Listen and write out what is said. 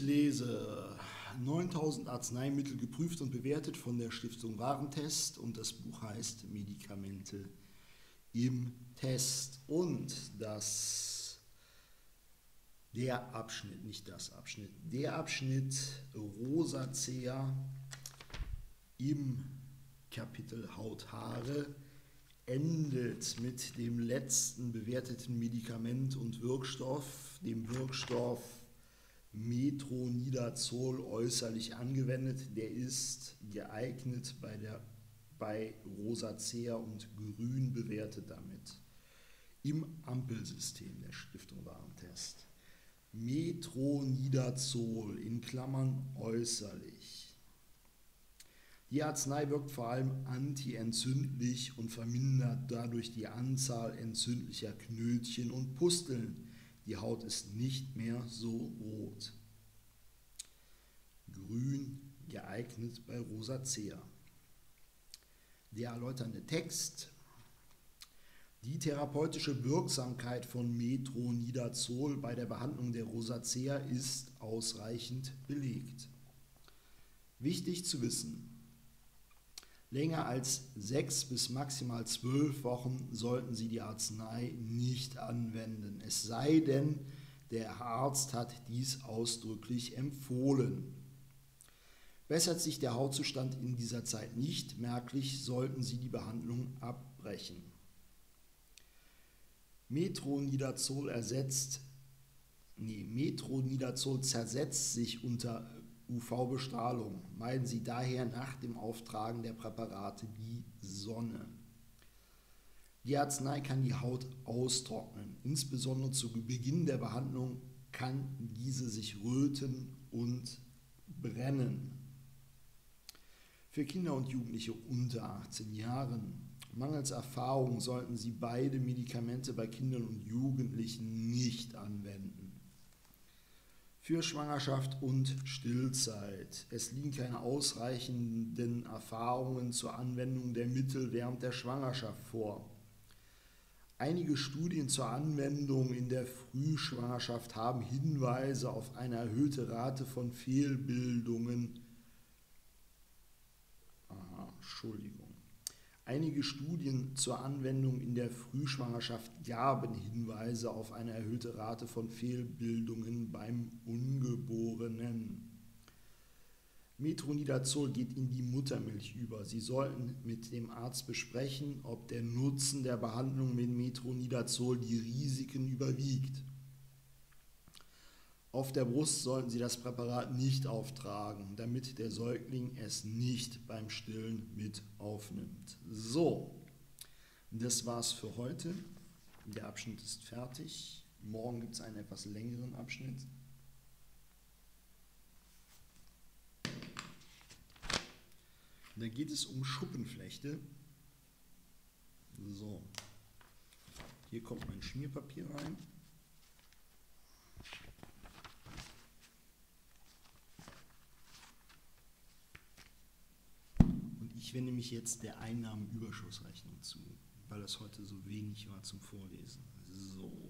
Lese 9000 Arzneimittel geprüft und bewertet von der Stiftung Warentest und das Buch heißt Medikamente im Test. Und das, der Abschnitt, nicht das Abschnitt, der Abschnitt Rosacea im Kapitel Haut, Haare endet mit dem letzten bewerteten Medikament und Wirkstoff, dem Wirkstoff Metronidazol äußerlich angewendet. Der ist geeignet bei, der, bei Rosacea und grün bewertet damit. Im Ampelsystem der Stiftung Warentest. Metronidazol in Klammern äußerlich. Die Arznei wirkt vor allem antientzündlich und vermindert dadurch die Anzahl entzündlicher Knötchen und Pusteln die Haut ist nicht mehr so rot. Grün geeignet bei Rosacea. Der erläuternde Text. Die therapeutische Wirksamkeit von Metronidazol bei der Behandlung der Rosacea ist ausreichend belegt. Wichtig zu wissen, Länger als sechs bis maximal zwölf Wochen sollten Sie die Arznei nicht anwenden, es sei denn, der Arzt hat dies ausdrücklich empfohlen. Bessert sich der Hautzustand in dieser Zeit nicht merklich, sollten Sie die Behandlung abbrechen. Metronidazol ersetzt, nee, Metronidazol zersetzt sich unter UV-Bestrahlung. Meiden Sie daher nach dem Auftragen der Präparate die Sonne. Die Arznei kann die Haut austrocknen. Insbesondere zu Beginn der Behandlung kann diese sich röten und brennen. Für Kinder und Jugendliche unter 18 Jahren. Mangels Erfahrung sollten Sie beide Medikamente bei Kindern und Jugendlichen nicht anwenden für Schwangerschaft und Stillzeit. Es liegen keine ausreichenden Erfahrungen zur Anwendung der Mittel während der Schwangerschaft vor. Einige Studien zur Anwendung in der Frühschwangerschaft haben Hinweise auf eine erhöhte Rate von Fehlbildungen. Aha, Entschuldigung. Einige Studien zur Anwendung in der Frühschwangerschaft gaben Hinweise auf eine erhöhte Rate von Fehlbildungen beim Ungeborenen. Metronidazol geht in die Muttermilch über. Sie sollten mit dem Arzt besprechen, ob der Nutzen der Behandlung mit Metronidazol die Risiken überwiegt. Auf der Brust sollten Sie das Präparat nicht auftragen, damit der Säugling es nicht beim Stillen mit aufnimmt. So, das war's für heute. Der Abschnitt ist fertig. Morgen gibt es einen etwas längeren Abschnitt. Da geht es um Schuppenflechte. So, hier kommt mein Schmierpapier rein. Ich wende mich jetzt der Einnahmenüberschussrechnung zu, weil es heute so wenig war zum Vorlesen. So.